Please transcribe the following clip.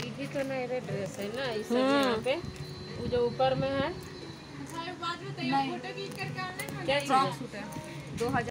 ये भी तो ड्रेस है ना इस हम्म। यहाँ पे। वो जो ऊपर में है। बाद में बात फ़ोटो खींच करके क्या सूट है। दो हज़ार